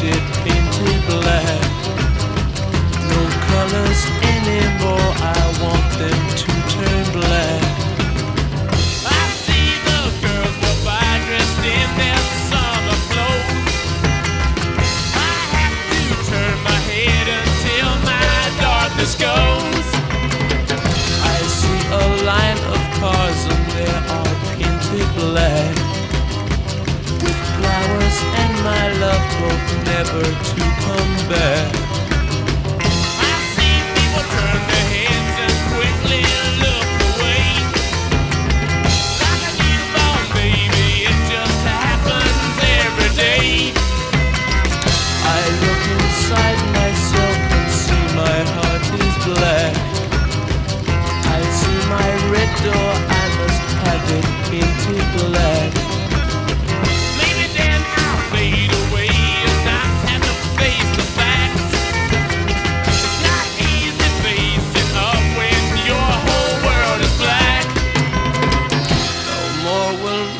painted into black. hope never to come back.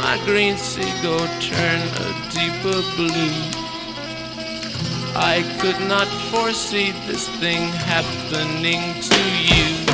my green seagull turn a deeper blue. I could not foresee this thing happening to you.